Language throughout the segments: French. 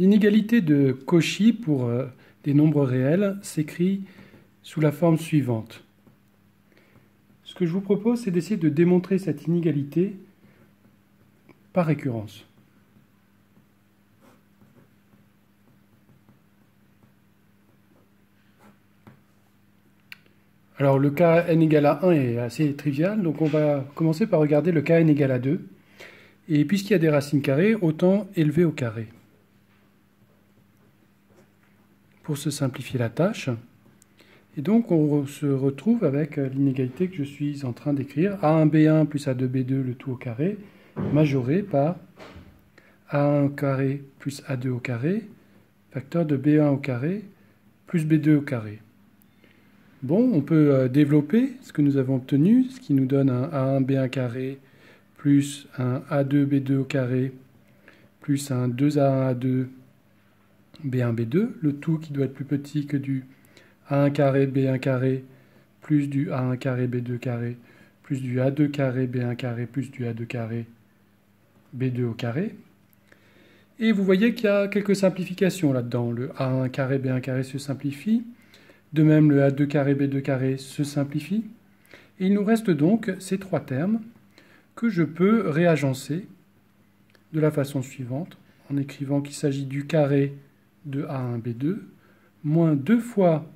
L'inégalité de Cauchy pour euh, des nombres réels s'écrit sous la forme suivante. Ce que je vous propose, c'est d'essayer de démontrer cette inégalité par récurrence. Alors le cas n égale à 1 est assez trivial, donc on va commencer par regarder le cas n égale à 2. Et puisqu'il y a des racines carrées, autant élever au carré. Pour se simplifier la tâche. Et donc on se retrouve avec l'inégalité que je suis en train d'écrire, A1B1 plus A2B2 le tout au carré, majoré par A1 au carré plus A2 au carré, facteur de B1 au carré plus B2 au carré. Bon, on peut euh, développer ce que nous avons obtenu, ce qui nous donne un A1B1 carré plus un A2B2 au carré plus un 2A1A2 B1B2, le tout qui doit être plus petit que du A1 carré B1 carré plus du A1 carré B2 carré plus du A2 carré B1 carré plus du A2 carré B2 au carré. Et vous voyez qu'il y a quelques simplifications là-dedans. Le A1 carré B1 carré se simplifie. De même, le A2 carré B2 carré se simplifie. Et il nous reste donc ces trois termes que je peux réagencer de la façon suivante, en écrivant qu'il s'agit du carré de A1B2 moins 2 fois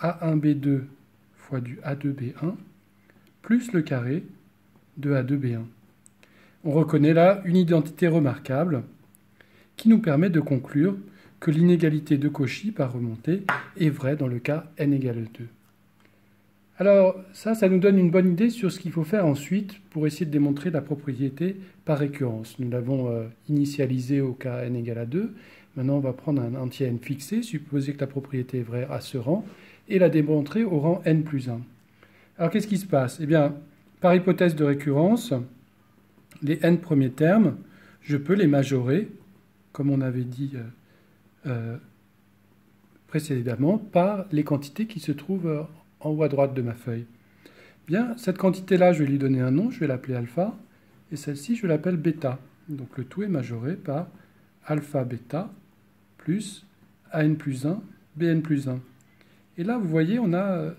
A1B2 fois du A2B1 plus le carré de A2B1. On reconnaît là une identité remarquable qui nous permet de conclure que l'inégalité de Cauchy par remontée est vraie dans le cas n égale 2. Alors ça, ça nous donne une bonne idée sur ce qu'il faut faire ensuite pour essayer de démontrer la propriété par récurrence. Nous l'avons euh, initialisé au cas n égale à 2. Maintenant, on va prendre un entier n fixé, supposer que la propriété est vraie à ce rang, et la démontrer au rang n plus 1. Alors qu'est-ce qui se passe? Eh bien, par hypothèse de récurrence, les n premiers termes, je peux les majorer, comme on avait dit euh, euh, précédemment, par les quantités qui se trouvent en haut à droite de ma feuille. Bien, cette quantité-là, je vais lui donner un nom, je vais l'appeler alpha, et celle-ci, je l'appelle bêta. Donc le tout est majoré par alpha bêta plus an plus 1, bn plus 1. Et là, vous voyez, on a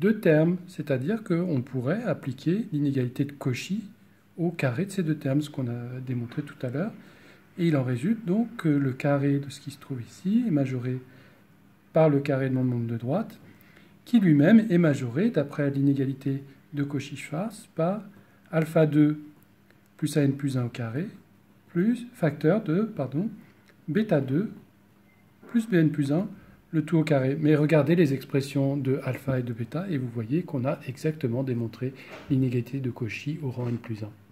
deux termes, c'est-à-dire qu'on pourrait appliquer l'inégalité de Cauchy au carré de ces deux termes, ce qu'on a démontré tout à l'heure. Et il en résulte donc que le carré de ce qui se trouve ici est majoré par le carré de mon nombre de droite, qui lui-même est majoré, d'après l'inégalité de Cauchy-Schwarz, par alpha 2 plus an plus 1 au carré, plus facteur de, pardon, bêta 2 plus bn plus 1, le tout au carré. Mais regardez les expressions de alpha et de bêta, et vous voyez qu'on a exactement démontré l'inégalité de Cauchy au rang n plus 1.